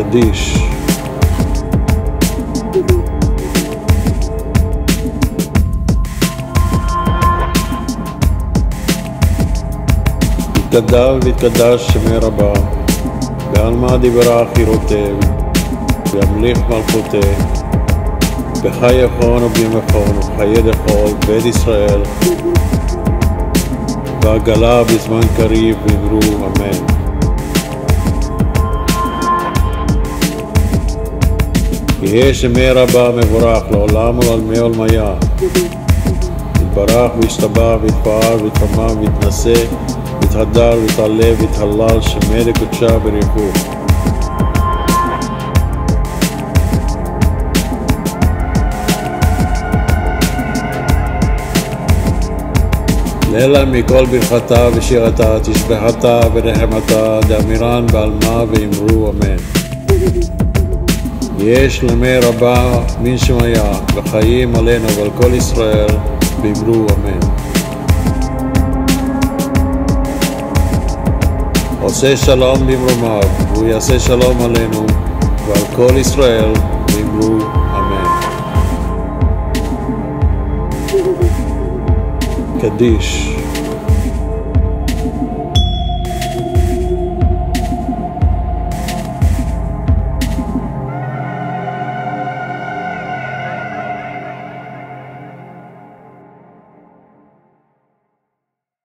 קדיש. יתגדל ויתקדש שמי רבה, בעלמא דיברה חירותם, וימליך מלכותה, בחי יכון ובימכון ובחיי דחול בית ישראל, ועגלה בזמן קריב ואמרו אמן. יהא שמי רבה מבורך לעולם ולעלמי עולמיה. יתברך וישתבח ויתפאר ויתרמה ויתנשא ויתהדר ויתעלה ויתהלל שמי לקודשה בריחוף. לילה מכל ברכתה ושירתה, תשבחתה ונחמתה, דאמירן בעלמה ואמרו אמן. יש למי רבה מן שמיה, וחיים עלינו ועל כל ישראל, ואמרו אמן. עושה שלום במרומיו, והוא יעשה שלום עלינו ועל כל ישראל, ואמרו אמן. קדיש